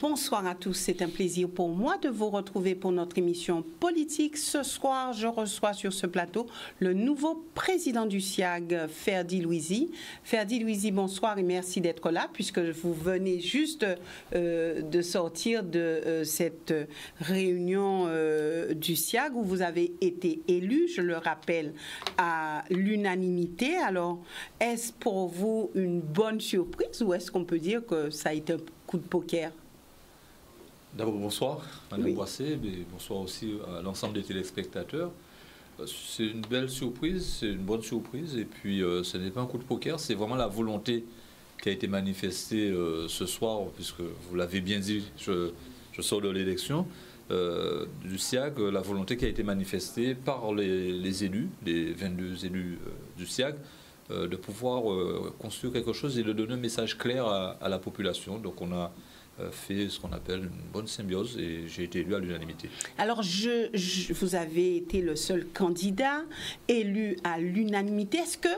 Bonsoir à tous, c'est un plaisir pour moi de vous retrouver pour notre émission politique. Ce soir, je reçois sur ce plateau le nouveau président du SIAG, Ferdi Louisi. Ferdi Louisi, bonsoir et merci d'être là puisque vous venez juste euh, de sortir de euh, cette réunion euh, du SIAG où vous avez été élu, je le rappelle, à l'unanimité. Alors, est-ce pour vous une bonne surprise ou est-ce qu'on peut dire que ça a été un coup de poker? D'abord, bonsoir, Madame Boissé, mais bonsoir aussi à l'ensemble des téléspectateurs. Euh, c'est une belle surprise, c'est une bonne surprise, et puis euh, ce n'est pas un coup de poker, c'est vraiment la volonté qui a été manifestée euh, ce soir, puisque vous l'avez bien dit, je, sors de l'élection du SIAG, la volonté qui a été manifestée par les, élus, les 22 élus du SIAG, de pouvoir construire quelque chose et de donner un message clair à, à la population. Donc on a fait ce qu'on appelle une bonne symbiose et j'ai été élu à l'unanimité. Alors, je, vous avez été le seul candidat élu à l'unanimité. Est-ce que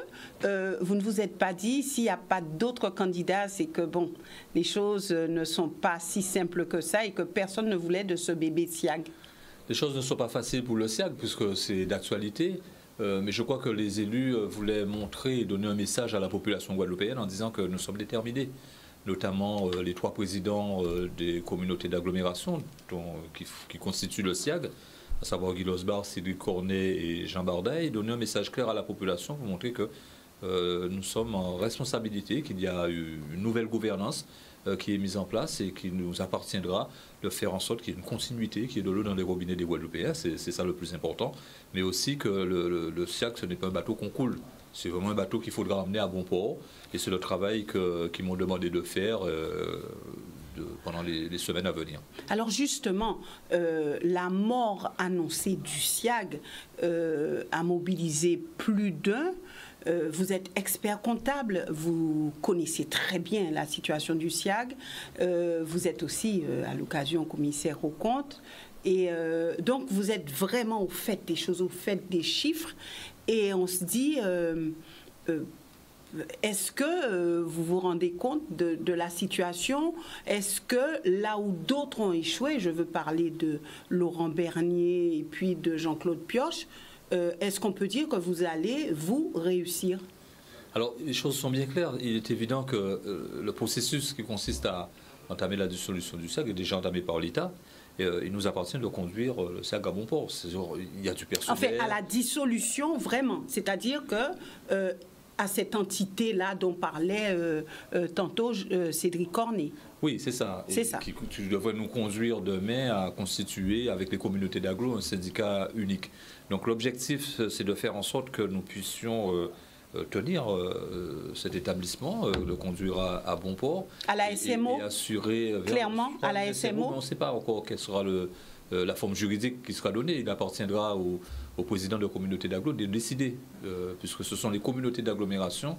euh, vous ne vous êtes pas dit, s'il n'y a pas d'autres candidats, c'est que, bon, les choses ne sont pas si simples que ça et que personne ne voulait de ce bébé SIAG? Les choses ne sont pas faciles pour le SIAG puisque c'est d'actualité. Euh, mais je crois que les élus voulaient montrer et donner un message à la population guadeloupéenne en disant que nous sommes déterminés notamment euh, les trois présidents euh, des communautés d'agglomération qui, qui, constituent le SIAG, à savoir Guy Losbar, Cédric Cornet et Jean Bardet, donner un message clair à la population pour montrer que euh, nous sommes en responsabilité, qu'il y a une nouvelle gouvernance qui est mise en place et qu'il nous appartiendra de faire en sorte qu'il y ait une continuité, qu'il y ait de l'eau dans les robinets des Guadeloupéens, c'est ça le plus important, mais aussi que le, le, ce n'est pas un bateau qu'on coule. C'est vraiment un bateau qu'il faudra amener à bon port. Et c'est le travail qu'ils m'ont demandé de faire euh, pendant les, semaines à venir. Alors justement, euh, la mort annoncée du SIAG euh, a mobilisé plus d'un. vous êtes expert comptable, vous connaissez très bien la situation du SIAG, vous êtes aussi à l'occasion commissaire au compte, et donc vous êtes vraiment au fait des choses, au fait des chiffres. Et on se dit, euh, euh, est-ce que euh, vous vous rendez compte de, la situation? Est-ce que là où d'autres ont échoué, je veux parler de Laurent Bernier et puis de Jean-Claude Pioche, est-ce qu'on peut dire que vous allez, vous, réussir? Alors, les choses sont bien claires. Il est évident que le processus qui consiste à entamer la dissolution du SAG est déjà entamé par l'État. Euh, il nous appartient de conduire euh, le SAG à bon port. Il y a du personnel. En fait, à la dissolution, vraiment. C'est-à-dire que euh, à cette entité-là dont parlait tantôt Cédric Cornet. Oui, c'est ça. C'est ça. Qui, tu devrais nous conduire demain à constituer avec les communautés d'agglo un syndicat unique. Donc l'objectif, c'est de faire en sorte que nous puissions euh, tenir euh, cet établissement, euh, le conduire à, bon port. À la SMO et, assurer, Clairement, à la SMO. on ne sait pas encore quelle sera le, la forme juridique qui sera donnée. Il appartiendra au, président de la communauté d'agglomération de décider, puisque ce sont les communautés d'agglomération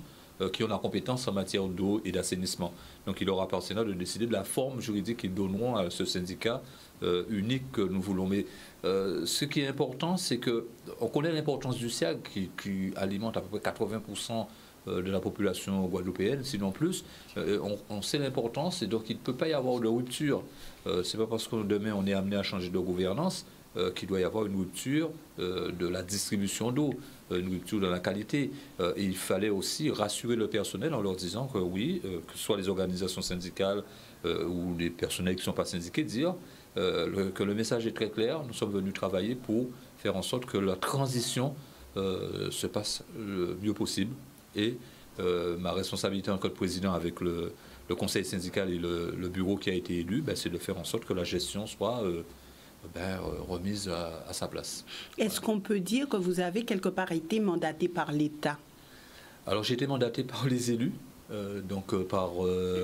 qui ont la compétence en matière d'eau et d'assainissement. Donc il leur appartiendra de décider de la forme juridique qu'ils donneront à ce syndicat unique que nous voulons. Mais euh, ce qui est important, c'est que on connaît l'importance du SIAG qui, alimente à peu près 80% euh, de la population guadeloupéenne, sinon plus. Euh, on, sait l'importance et donc il ne peut pas y avoir de rupture. c'est pas parce que demain on est amené à changer de gouvernance qu'il doit y avoir une rupture de la distribution d'eau, une rupture de la qualité. il fallait aussi rassurer le personnel en leur disant que oui, que ce soit les organisations syndicales ou les personnels qui ne sont pas syndiqués, dire euh, que le message est très clair. Nous sommes venus travailler pour faire en sorte que la transition euh, se passe le mieux possible. Et euh, ma responsabilité en tant que président avec le, conseil syndical et le, bureau qui a été élu, ben, c'est de faire en sorte que la gestion soit ben, remise à, sa place. Est-ce qu'on peut dire que vous avez quelque part été mandaté par l'État? Alors j'ai été mandaté par les élus, donc par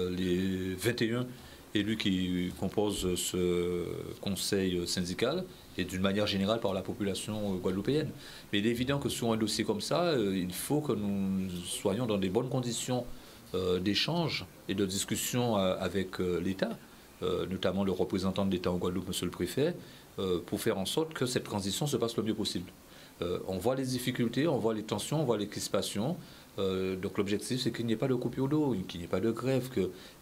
les 21 élus qui composent ce conseil syndical et d'une manière générale par la population guadeloupéenne. Mais il est évident que sur un dossier comme ça, euh, il faut que nous soyons dans des bonnes conditions euh, d'échange et de discussion euh, avec l'État, notamment le représentant de l'État en Guadeloupe, monsieur le préfet, pour faire en sorte que cette transition se passe le mieux possible. on voit les difficultés, on voit les tensions, on voit les crispations. donc l'objectif, c'est qu'il n'y ait pas de coupure d'eau, qu'il n'y ait pas de grève,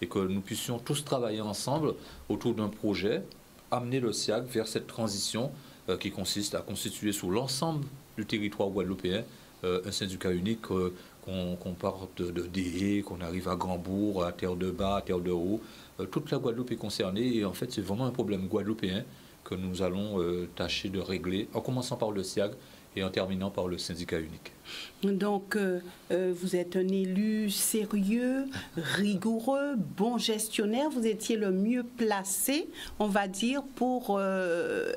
et que nous puissions tous travailler ensemble autour d'un projet, amener le SIAG vers cette transition qui consiste à constituer sous l'ensemble du territoire guadeloupéen un syndicat unique qu'on parte de, de qu'on arrive à Grandbourg, à Terre de Bas, à Terre de Haut. Euh, toute la Guadeloupe est concernée et en fait c'est vraiment un problème guadeloupéen que nous allons euh, tâcher de régler, en commençant par le SIAG et en terminant par le syndicat unique. Donc, euh, vous êtes un élu sérieux, rigoureux, bon gestionnaire. Vous étiez le mieux placé, on va dire, pour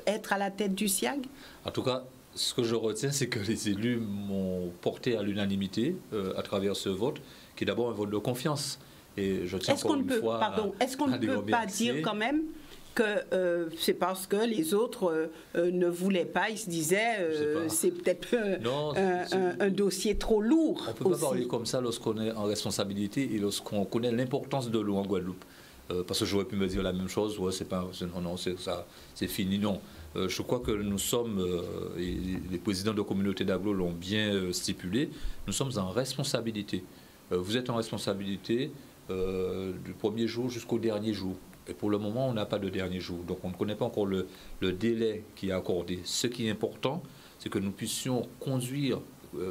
être à la tête du SIAG? En tout cas, ce que je retiens, c'est que les élus m'ont porté à l'unanimité euh, à travers ce vote, qui est d'abord un vote de confiance. Et je tiens encore une peut, fois pardon, est-ce qu'on ne peut pas dire quand même que euh, c'est parce que les autres euh, ne voulaient pas, ils se disaient c'est peut-être un, dossier trop lourd. On ne peut pas parler comme ça lorsqu'on est en responsabilité et lorsqu'on connaît l'importance de l'eau en Guadeloupe. parce que j'aurais pu me dire la même chose, ouais, c'est pas, non, non, c'est ça, c'est fini, non. Euh, je crois que nous sommes, euh, et les présidents de communauté d'aglo l'ont bien euh, stipulé, nous sommes en responsabilité. vous êtes en responsabilité du premier jour jusqu'au dernier jour. Et pour le moment, on n'a pas de dernier jour. Donc on ne connaît pas encore le, délai qui est accordé. Ce qui est important, c'est que nous puissions conduire,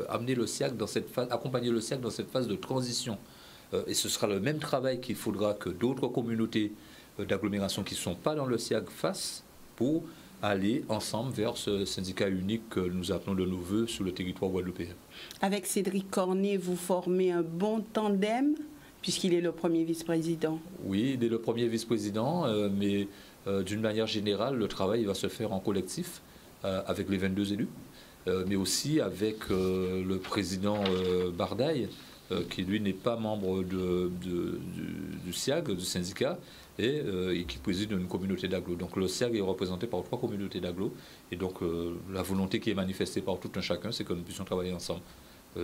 amener le SIAC dans cette phase, accompagner le SIAC dans cette phase de transition. et ce sera le même travail qu'il faudra que d'autres communautés d'agglomération qui ne sont pas dans le SIAC fassent pour aller ensemble vers ce syndicat unique que nous appelons de nos voeux sur le territoire guadeloupéen. Avec Cédric Cornet, vous formez un bon tandem puisqu'il est le premier vice-président. Oui, il est le premier vice-président, euh, mais euh, d'une manière générale, le travail va se faire en collectif euh, avec les 22 élus, mais aussi avec le président Bardaille, qui lui n'est pas membre du SIAG, du syndicat, et, qui préside une communauté d'agglo. Donc le CERG est représenté par trois communautés d'agglo. Et donc la volonté qui est manifestée par tout un chacun, c'est que nous puissions travailler ensemble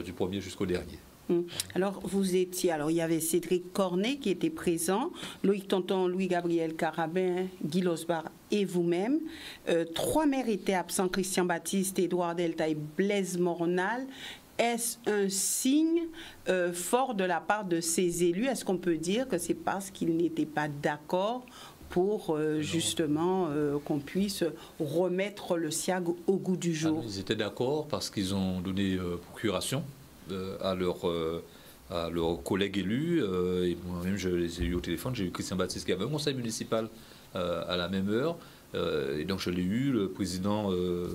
du premier jusqu'au dernier. Hum. Alors, vous étiez, alors il y avait Cédric Cornet qui était présent, Loïc Tonton, Louis-Gabriel Carabin, Guy Losbar et vous-même. trois maires étaient absents, Christian Baptiste, Édouard Delta et Blaise Mornal. Est-ce un signe euh, fort de la part de ces élus? Est-ce qu'on peut dire que c'est parce qu'ils n'étaient pas d'accord pour euh, justement euh, qu'on puisse remettre le SIAG au goût du jour? ah, Ils étaient d'accord parce qu'ils ont donné procuration à leurs à leurs collègues élus. et moi-même, je les ai eu au téléphone. J'ai eu Christian Baptiste qui avait un conseil municipal à la même heure. et donc, je l'ai eu. Le président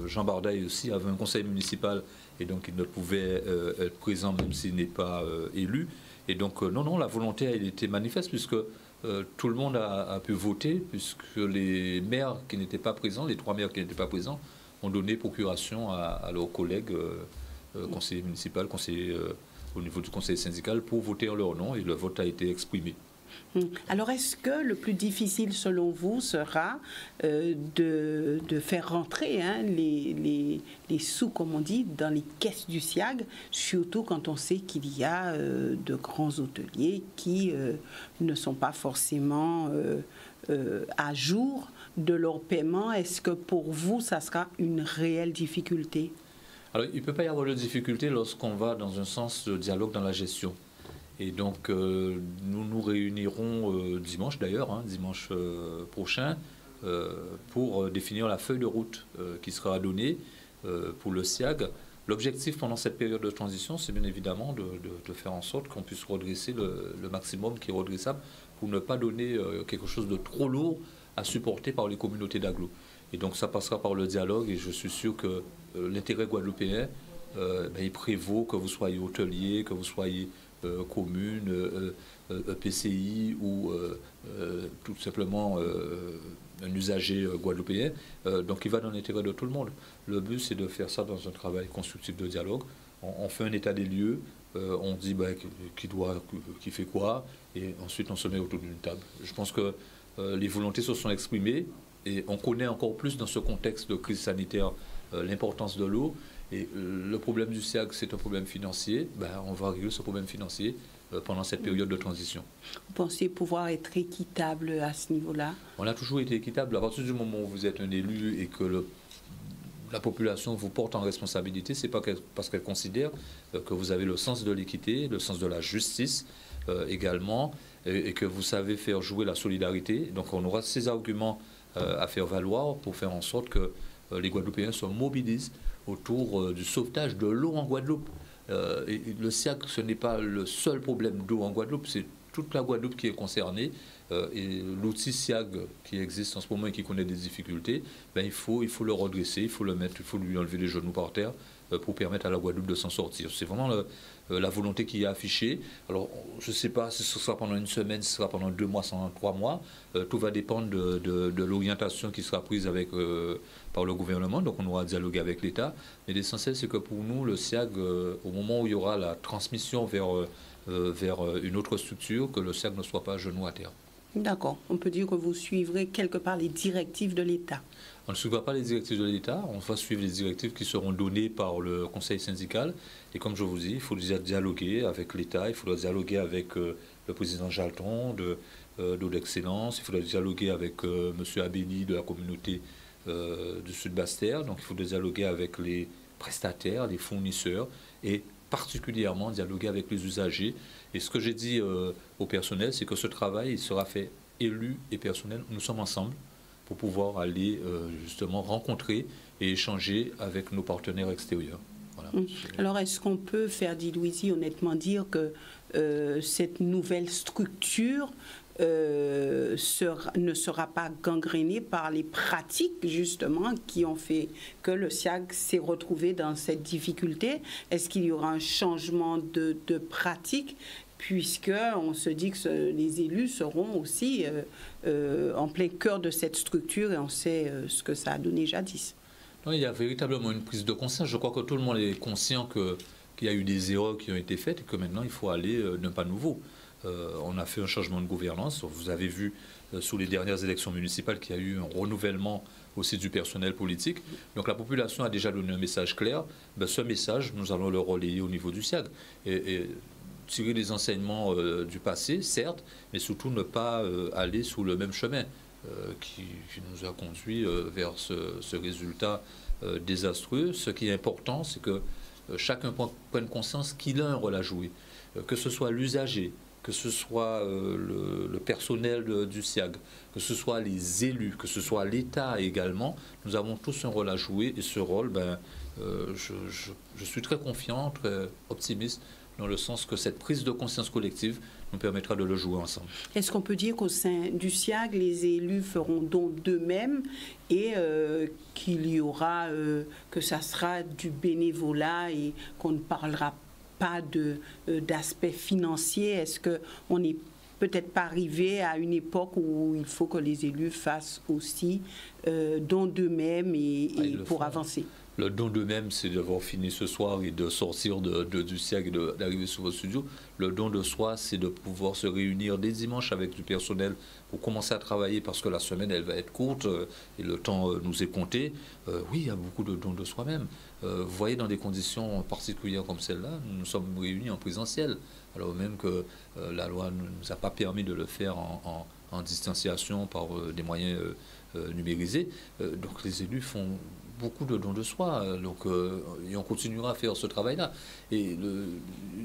Jean Bardaille aussi avait un conseil municipal et donc il ne pouvait euh, être présent même s'il n'est pas euh, élu. Et donc euh, non, non, la volonté a été manifeste puisque tout le monde a, pu voter, puisque les maires qui n'étaient pas présents, les trois maires qui n'étaient pas présents, ont donné procuration à, leurs collègues conseillers municipaux, conseillers au niveau du conseil syndical pour voter en leur nom et le vote a été exprimé. Hmm. Alors, est-ce que le plus difficile, selon vous, sera euh, de, de, faire rentrer hein, les, les, sous, comme on dit, dans les caisses du SIAG, surtout quand on sait qu'il y a euh, de grands hôteliers qui euh, ne sont pas forcément à jour de leur paiement? Est-ce que pour vous, ça sera une réelle difficulté? Alors, il ne peut pas y avoir de difficulté lorsqu'on va dans un sens de dialogue dans la gestion. Et donc, euh, nous nous réunirons euh, dimanche d'ailleurs, hein, dimanche euh, prochain, pour définir la feuille de route qui sera donnée pour le SIAG. L'objectif pendant cette période de transition, c'est bien évidemment de, faire en sorte qu'on puisse redresser le, le, maximum qui est redressable pour ne pas donner quelque chose de trop lourd à supporter par les communautés d'agglo. Et donc ça passera par le dialogue et je suis sûr que l'intérêt guadeloupéen, ben, il prévaut que vous soyez hôtelier, que vous soyez euh, commune, euh, euh, ou tout simplement un usager guadeloupéen. donc il va dans l'intérêt de tout le monde. Le but, c'est de faire ça dans un travail constructif de dialogue. On, fait un état des lieux, on dit bah, qui, doit, qui fait quoi, et ensuite on se met autour d'une table. Je pense que les volontés se sont exprimées, et on connaît encore plus dans ce contexte de crise sanitaire l'importance de l'eau. Et le problème du SIAG, c'est un problème financier. Ben, on va régler ce problème financier euh, pendant cette période de transition. Vous pensez pouvoir être équitable à ce niveau-là? On a toujours été équitable. À partir du moment où vous êtes un élu et que le la population vous porte en responsabilité, c'est pas parce qu'elle considère que vous avez le sens de l'équité, le sens de la justice également, et, que vous savez faire jouer la solidarité. Donc on aura ces arguments à faire valoir pour faire en sorte que les Guadeloupéens se mobilisent autour du sauvetage de l'eau en Guadeloupe. Le SIAC, ce n'est pas le seul problème d'eau en Guadeloupe, c'est toute la Guadeloupe qui est concernée. Euh, et l'outil SIAG qui existe en ce moment et qui connaît des difficultés, ben, il, faut, il faut le redresser, il faut le mettre, il faut lui enlever les genoux par terre euh, pour permettre à la Guadeloupe de s'en sortir. C'est vraiment euh, la volonté qui est affichée. Alors, je ne sais pas si ce sera pendant une semaine, si ce sera pendant deux mois, trois mois. tout va dépendre de, l'orientation qui sera prise avec, par le gouvernement. Donc, on aura dialogué avec l'État. Mais l'essentiel, c'est que pour nous, le SIAG, au moment où il y aura la transmission vers, vers une autre structure, que le SIAG ne soit pas genou à terre. D'accord. On peut dire que vous suivrez quelque part les directives de l'État. On ne suivra pas les directives de l'État, on va suivre les directives qui seront données par le conseil syndical. Et comme je vous dis, il faut dialoguer avec l'État, il faudra dialoguer avec euh, le président Jalton de, euh, d'Excellence, il faudra dialoguer avec euh, M. Abéni de la communauté du Sud Bastère, donc il faudra dialoguer avec les prestataires, les fournisseurs et particulièrement dialoguer avec les usagers. Et ce que j'ai dit euh, au personnel, c'est que ce travail il sera fait élu et personnel. Nous sommes ensemble pour pouvoir aller euh, justement rencontrer et échanger avec nos partenaires extérieurs. Hum. Alors, est-ce qu'on peut faire, dit Louisie, honnêtement dire que euh, cette nouvelle structure euh, ne sera pas gangréné par les pratiques justement qui ont fait que le SIAG s'est retrouvé dans cette difficulté? Est-ce qu'il y aura un changement de, de pratique? Puisque on se dit que les élus seront aussi euh, euh, en plein cœur de cette structure et on sait ce que ça a donné jadis. il y a véritablement une prise de conscience. Je crois que tout le monde est conscient qu'il y a eu des erreurs qui ont été faites et que maintenant il faut aller d'un pas nouveau. Euh, on a fait un changement de gouvernance. Vous avez vu euh, sous les dernières élections municipales qu'il y a eu un renouvellement aussi du personnel politique. Donc la population a déjà donné un message clair. Ben, ce message, nous allons le relayer au niveau du SIAG. Et, tirer les enseignements euh, du passé, certes, mais surtout ne pas aller sous le même chemin qui, nous a conduit vers ce, résultat désastreux. Ce qui est important, c'est que chacun prenne conscience qu'il a un rôle à jouer, que ce soit l'usager, que ce soit euh, le, personnel du SIAG, que ce soit les élus, que ce soit l'État également, nous avons tous un rôle à jouer et ce rôle, ben, euh, je, suis très confiant, très optimiste dans le sens que cette prise de conscience collective nous permettra de le jouer ensemble. Est-ce qu'on peut dire qu'au sein du SIAG, les élus feront don d'eux-mêmes et euh, qu'il y aura, que ça sera du bénévolat et qu'on ne parlera pas euh, d'aspect financier? Est-ce qu'on n'est peut-être pas arrivé à une époque où il faut que les élus fassent aussi euh, don d'eux-mêmes et, ah, pour avancer? Le don d'eux-mêmes, c'est d'avoir fini ce soir et de sortir de, du siècle et d'arriver sur votre studio. Le don de soi, c'est de pouvoir se réunir dès dimanche avec du personnel pour commencer à travailler parce que la semaine, elle va être courte euh, et le temps nous est compté. oui, il y a beaucoup de dons de soi-même. Euh, vous voyez, dans des conditions particulières comme celle-là, nous nous sommes réunis en présentiel, alors même que euh, la loi ne nous a pas permis de le faire en, distanciation par euh, des moyens numérisés. donc les élus font beaucoup de dons de soi, donc, et on continuera à faire ce travail-là. Et il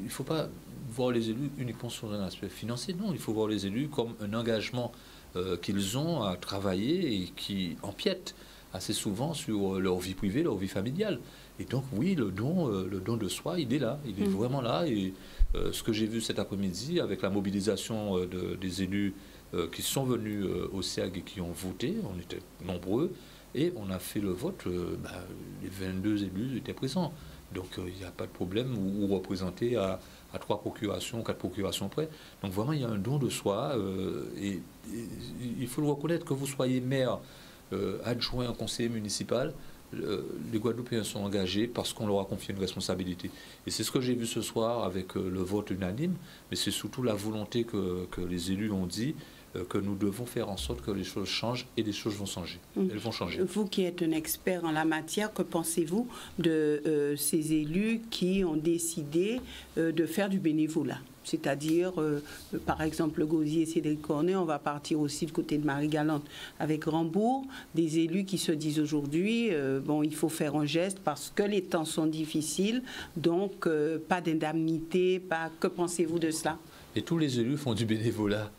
ne faut pas voir les élus uniquement sur un aspect financier, non, il faut voir les élus comme un engagement qu'ils ont à travailler et qui empiète assez souvent sur leur vie privée, leur vie familiale. Et donc, oui, le don, euh, le don de soi, il est là, il est mm. vraiment là. Et euh, ce que j'ai vu cet après-midi, avec la mobilisation euh, des élus qui sont venus au SIAG et qui ont voté, on était nombreux, et on a fait le vote, bah, les 22 élus étaient présents. Donc, il n'y a pas de problème, ou, représentés à, trois procurations, quatre procurations près. Donc, vraiment, il y a un don de soi, et, il faut le reconnaître, que vous soyez maire, adjoint, conseiller municipal, les Guadeloupéens sont engagés parce qu'on leur a confié une responsabilité. Et c'est ce que j'ai vu ce soir avec euh, le vote unanime, mais c'est surtout la volonté que, les élus ont dit euh, que nous devons faire en sorte que les choses changent et les choses vont changer. Mm. Elles vont changer. Vous qui êtes un expert en la matière, que pensez-vous de euh, ces élus qui ont décidé de faire du bénévolat? C'est-à-dire, euh, par exemple, le Gosier et Cédric Cornet, on va partir aussi du côté de Marie-Galante avec Rambourg, des élus qui se disent aujourd'hui, euh, bon, il faut faire un geste parce que les temps sont difficiles, donc euh, pas d'indemnité, pas. Que pensez-vous de cela? Et tous les élus font du bénévolat,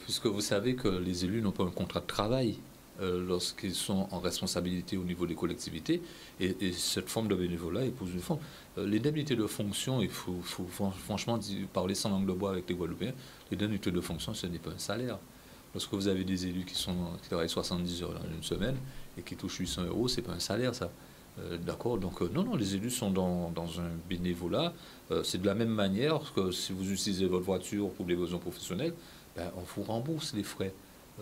puisque vous savez que les élus n'ont pas un contrat de travail. Euh, lorsqu'ils sont en responsabilité au niveau des collectivités. Et, cette forme de bénévolat épouse une forme. Euh, l'indemnité de fonction, il faut, franchement parler sans langue de bois avec les Guadeloupéens, l'indemnité de fonction, ce n'est pas un salaire. Lorsque vous avez des élus qui, sont, travaillent 70 heures dans une semaine et qui touchent 800 euros, c'est pas un salaire, ça. Euh, d'accord Donc, non, non, les élus sont dans, dans un bénévolat. c'est de la même manière que si vous utilisez votre voiture pour des besoins professionnels, ben, on vous rembourse les frais.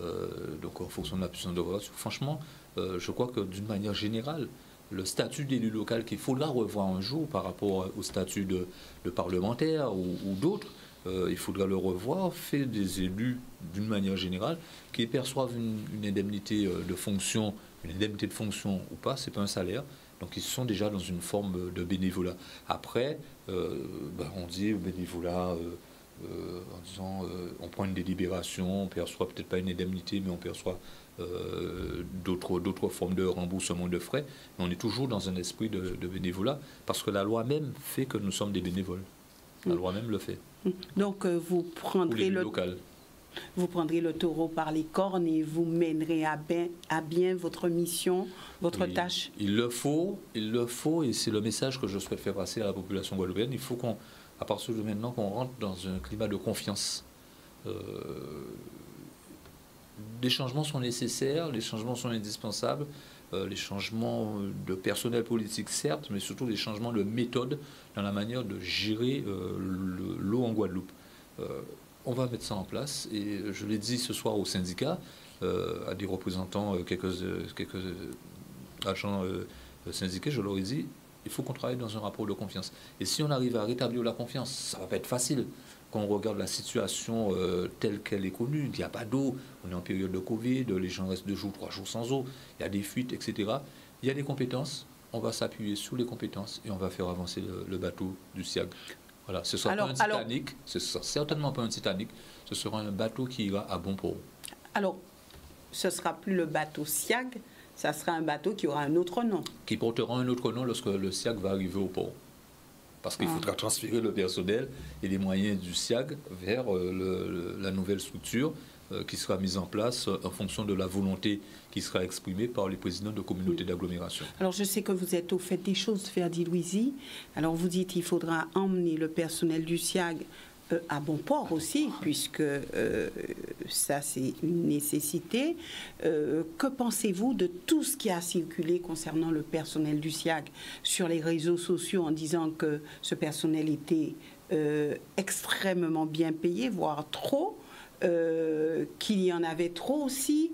Euh, donc en fonction de la puissance de vote. Franchement, euh, je crois que d'une manière générale, le statut d'élu local qu'il faudra revoir un jour par rapport au statut de, parlementaire ou, d'autres, euh, il faudra le revoir, fait des élus d'une manière générale qui perçoivent une, indemnité de fonction, une indemnité de fonction ou pas, c'est pas un salaire. Donc ils sont déjà dans une forme de bénévolat. Après, ben, on dit bénévolat euh, en disant euh, on prend une délibération, on perçoit peut-être pas une indemnité, mais on perçoit euh, d'autres formes de remboursement de frais. Mais on est toujours dans un esprit de, bénévolat parce que la loi même fait que nous sommes des bénévoles. La loi même le fait. Donc vous prendrez le Vous prendrez le taureau par les cornes et vous mènerez à bien, à bien votre mission, votre tâche. Il le faut, il le faut, et c'est le message que je souhaite faire passer à la population guadeloupéenne. Il faut qu'on à partir de maintenant qu'on rentre dans un climat de confiance. Euh, les changements sont nécessaires, les changements sont indispensables, euh, les changements de personnel politique certes, mais surtout les changements de méthode dans la manière de gérer euh, l'eau en Guadeloupe. on va mettre ça en place et je l'ai dit ce soir au syndicat, à des représentants, quelques agents syndiqués, je leur ai dit, il faut qu'on travaille dans un rapport de confiance. Et si on arrive à rétablir la confiance, ça va pas être facile. Quand on regarde la situation euh, telle qu'elle est connue, il n'y a pas d'eau, on est en période de Covid, les gens restent deux jours, trois jours sans eau, il y a des fuites, etc. Il y a des compétences, on va s'appuyer sur les compétences et on va faire avancer le, bateau du SIAG. Voilà, ce sera pas un Titanic, ce sera certainement pas un Titanic, ce sera un bateau qui ira à bon port. Alors, ce sera plus le bateau SIAG, ça sera un bateau qui aura un autre nom. Qui portera un autre nom lorsque le SIAG va arriver au port. Parce qu'il ah. faudra transférer le personnel et les moyens du SIAG vers euh, la nouvelle structure euh, qui sera mise en place euh, en fonction de la volonté qui sera exprimée par les présidents de communautés d'agglomération. Alors je sais que vous êtes au fait des choses, Ferdi Louisi. Alors vous dites qu'il faudra emmener le personnel du SIAG euh, à bon port aussi, puisque euh, ça c'est une nécessité. Euh, que pensez-vous de tout ce qui a circulé concernant le personnel du SIAG sur les réseaux sociaux en disant que ce personnel était extrêmement bien payé, voire trop, qu'il y en avait trop aussi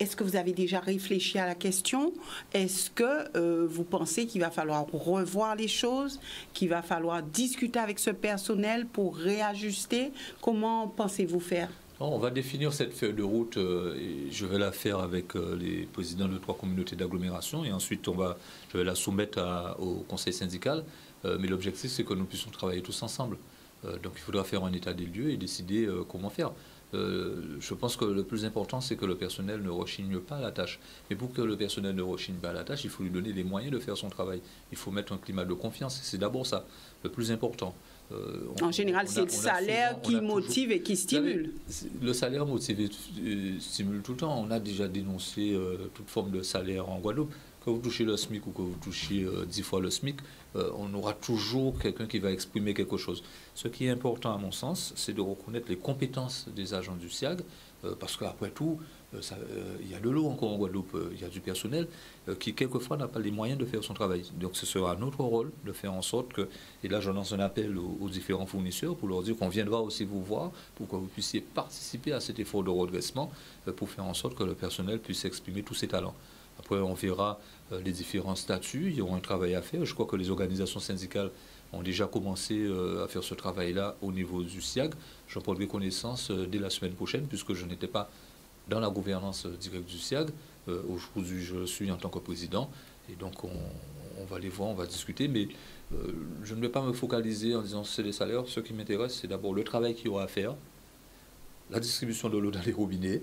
est-ce que vous avez déjà réfléchi à la question? Est-ce que euh, vous pensez qu'il va falloir revoir les choses, qu'il va falloir discuter avec ce personnel pour réajuster? Comment pensez-vous faire? On va définir cette feuille de route euh, et je vais la faire avec euh, les présidents de trois communautés d'agglomération et ensuite on va, je vais la soumettre au conseil syndical. mais l'objectif c'est que nous puissions travailler tous ensemble. donc il faudra faire un état des lieux et décider comment faire. Euh, je pense que le plus important, c'est que le personnel ne rechigne pas à la tâche. Mais pour que le personnel ne rechigne pas à la tâche, il faut lui donner les moyens de faire son travail. Il faut mettre un climat de confiance. C'est d'abord ça, le plus important. Euh, en général, c'est le salaire qui motive et qui stimule. le salaire motive et stimule tout le temps. On a déjà dénoncé euh, toute forme de salaire en Guadeloupe que vous touchez le SMIC ou que vous touchez euh, dix fois le SMIC, euh, on aura toujours quelqu'un qui va exprimer quelque chose. Ce qui est important à mon sens, c'est de reconnaître les compétences des agents du SIAG, euh, parce qu'après tout, il y a de l'eau encore en Guadeloupe, il y a du personnel qui quelquefois n'a pas les moyens de faire son travail. Donc ce sera notre rôle de faire en sorte que, et là je lance un appel aux, différents fournisseurs pour leur dire qu'on viendra aussi vous voir, pour que vous puissiez participer à cet effort de redressement, pour faire en sorte que le personnel puisse exprimer tous ses talents. Après, on verra euh, les différents statuts. Il y aura un travail à faire. Je crois que les organisations syndicales ont déjà commencé euh, à faire ce travail-là au niveau du SIAG. J'en prendrai connaissance euh, dès la semaine prochaine, puisque je n'étais pas dans la gouvernance directe du SIAG. Aujourd'hui, je suis en tant que président. Et donc, on, va les voir, on va discuter. Mais je ne vais pas me focaliser en disant c'est les salaires. Ce qui m'intéresse, c'est d'abord le travail qu'il y aura à faire, la distribution de l'eau dans les robinets,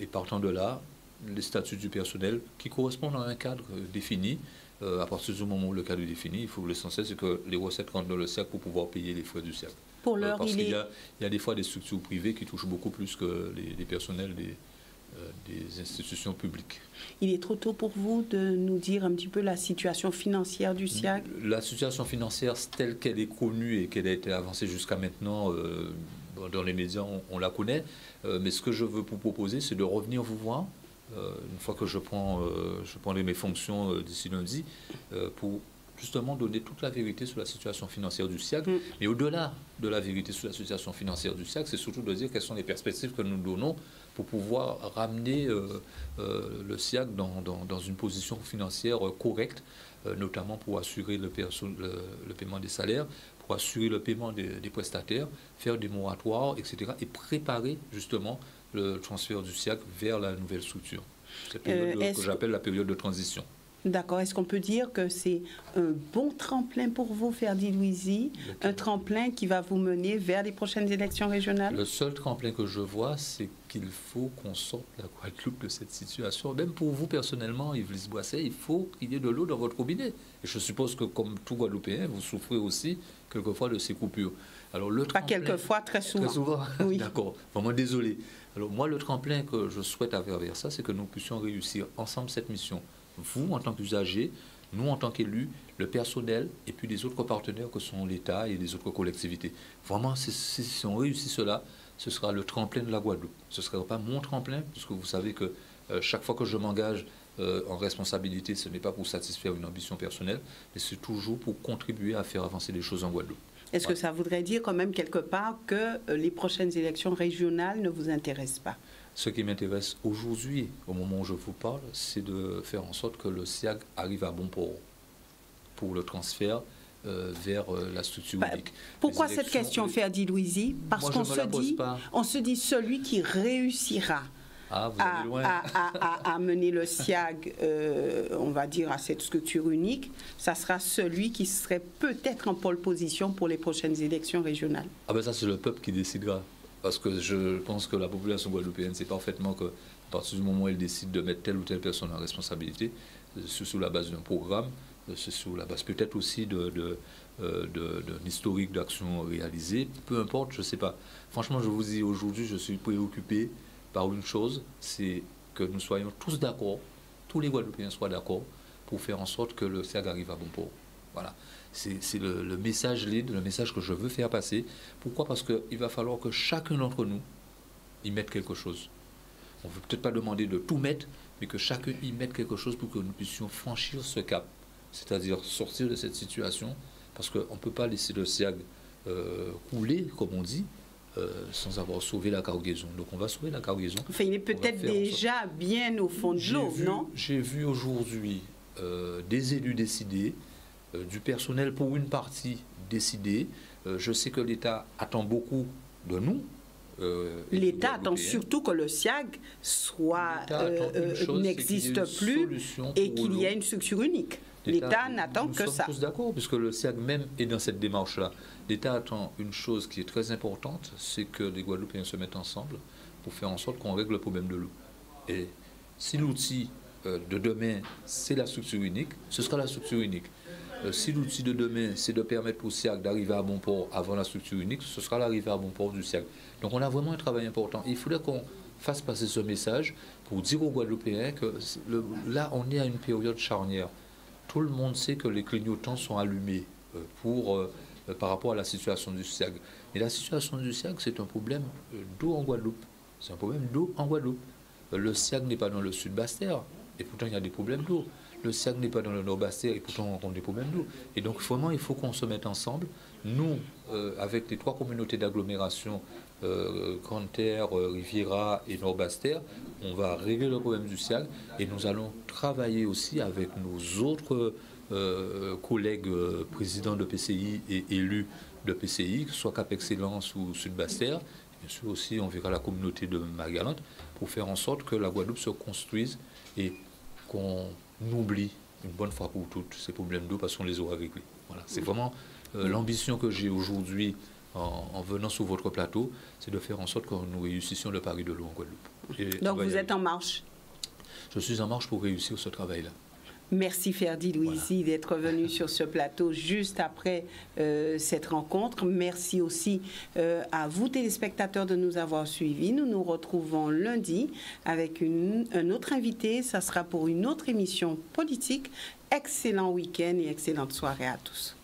et partant de là, les statuts du personnel qui correspondent à un cadre défini. à partir du moment où le cadre est défini, il faut l'essentiel, c'est que les recettes rentrent dans le cercle pour pouvoir payer les frais du cercle. Pour l'heure, parce qu'il y, a des fois des structures privées qui touchent beaucoup plus que les, personnels des, des institutions publiques. Il est trop tôt pour vous de nous dire un petit peu la situation financière du SIAG La situation financière telle qu'elle est connue et qu'elle a été avancée jusqu'à maintenant, dans les médias, on, la connaît. mais ce que je veux vous proposer, c'est de revenir vous voir euh, une fois que je, prends, euh, je prendrai mes fonctions euh, d'ici lundi, pour justement donner toute la vérité sur la situation financière du SIAC. Mm. Mais au-delà de la vérité sur la situation financière du SIAC, c'est surtout de dire quelles sont les perspectives que nous donnons pour pouvoir ramener le SIAC dans, dans, une position financière correcte, notamment pour assurer le, le, paiement des salaires, pour assurer le paiement des, des prestataires, faire des moratoires, etc. et préparer justement le transfert du SIAC vers la nouvelle structure. C'est euh, que j'appelle la période de transition. D'accord. Est-ce qu'on peut dire que c'est un bon tremplin pour vous, Ferdi Louisi Un tremplin qui va vous mener vers les prochaines élections régionales? Le seul tremplin que je vois, c'est qu'il faut qu'on sorte la Guadeloupe de cette situation. Même pour vous personnellement, Yves Boisset, il faut qu'il y ait de l'eau dans votre robinet. Et je suppose que, comme tout Guadeloupéen, vous souffrez aussi quelquefois de ces coupures. Alors, le Pas quelquefois, très souvent. Très souvent Oui. D'accord. Vraiment désolé. Alors, moi, le tremplin que je souhaite avoir vers ça, c'est que nous puissions réussir ensemble cette mission vous en tant qu'usager, nous en tant qu'élus, le personnel et puis les autres partenaires que sont l'État et les autres collectivités. Vraiment, si, on réussit cela, ce sera le tremplin de la Guadeloupe. Ce ne sera pas mon tremplin, puisque vous savez que euh, chaque fois que je m'engage euh, en responsabilité, ce n'est pas pour satisfaire une ambition personnelle, mais c'est toujours pour contribuer à faire avancer les choses en Guadeloupe. Est-ce que ça voudrait dire quand même quelque part que euh, les prochaines élections régionales ne vous intéressent pas? Ce qui m'intéresse aujourd'hui, au moment où je vous parle, c'est de faire en sorte que le SIAG arrive à bon port pour le transfert euh, vers euh, la structure bah, unique. Pourquoi cette question, Ferdi Louisi Parce qu'on se dit, on se dit celui qui réussira ah, à, mener le SIAG, euh, on va dire, à cette structure unique, ça sera celui qui serait peut-être en pole position pour les prochaines élections régionales. Ah ben ça, c'est le peuple qui décidera. Parce que je pense que la population guadeloupéenne sait parfaitement que, à partir du moment où elle décide de mettre telle ou telle personne en responsabilité, c'est sous la base d'un programme, c'est sous la base peut-être aussi d'un de, historique d'action réalisée, peu importe, je ne sais pas. Franchement, je vous dis aujourd'hui, je suis préoccupé par une chose, c'est que nous soyons tous d'accord, tous les Guadeloupéens soient d'accord pour faire en sorte que le CERG arrive à bon port. Voilà. C'est le, message lead, le message que je veux faire passer. Pourquoi? Parce qu'il va falloir que chacun d'entre nous y mette quelque chose. On ne veut peut-être pas demander de tout mettre, mais que chacun y mette quelque chose pour que nous puissions franchir ce cap. C'est-à-dire sortir de cette situation, parce qu'on ne peut pas laisser le SIAG euh, couler, comme on dit, euh, sans avoir sauvé la cargaison. Donc on va sauver la cargaison. Enfin, il est peut-être déjà bien au fond de l'eau, non? J'ai vu aujourd'hui euh, des élus décider du personnel pour une partie décidée. Euh, je sais que l'État attend beaucoup de nous. Euh, L'État attend surtout que le SIAG soit n'existe plus et qu'il y ait une structure unique. L'État n'attend que ça. Nous sommes tous d'accord, puisque le SIAG même est dans cette démarche-là. L'État attend une chose qui est très importante, c'est que les Guadeloupéens se mettent ensemble pour faire en sorte qu'on règle le problème de l'eau. Et si l'outil de demain, c'est la structure unique, ce sera la structure unique. Euh, si l'outil de demain, c'est de permettre au SIAC d'arriver à bon port avant la structure unique, ce sera l'arrivée à bon port du SIAC. Donc on a vraiment un travail important. Il faudrait qu'on fasse passer ce message pour dire aux Guadeloupéens que là, on est à une période charnière. Tout le monde sait que les clignotants sont allumés euh, pour, euh, par rapport à la situation du SIAG. Et la situation du SIAG, c'est un problème d'eau en Guadeloupe. C'est un problème d'eau en Guadeloupe. Le SIAG n'est pas dans le sud Bastère, et pourtant il y a des problèmes d'eau. Le SIAG n'est pas dans le nord Bastère et pourtant on rencontre des problèmes d'eau. Et donc vraiment, il faut qu'on se mette ensemble. Nous, euh, avec les trois communautés d'agglomération, euh, Grande Terre, euh, Riviera et nord Bastère, on va régler le problème du SIAG et nous allons travailler aussi avec nos autres collègues présidents de PCI et élus de PCI, que ce soit Cap Excellence ou Sud Bastère. Bien sûr aussi, on verra la communauté de Margalante pour faire en sorte que la Guadeloupe se construise et qu'on oublie une bonne fois pour toutes ces problèmes d'eau parce qu'on les aura réglés. Voilà, c'est vraiment euh, l'ambition que j'ai aujourd'hui en, venant sur votre plateau, c'est de faire en sorte que nous réussissions le pari de l'eau en Guadeloupe. Donc vous êtes en marche Je suis en marche pour réussir ce travail-là. Merci Ferdi Louisi d'être venu sur ce plateau juste après euh, cette rencontre. Merci aussi euh, à vous téléspectateurs de nous avoir suivis. Nous nous retrouvons lundi avec un autre invité. Ça sera pour une autre émission politique. Excellent week-end et excellente soirée à tous.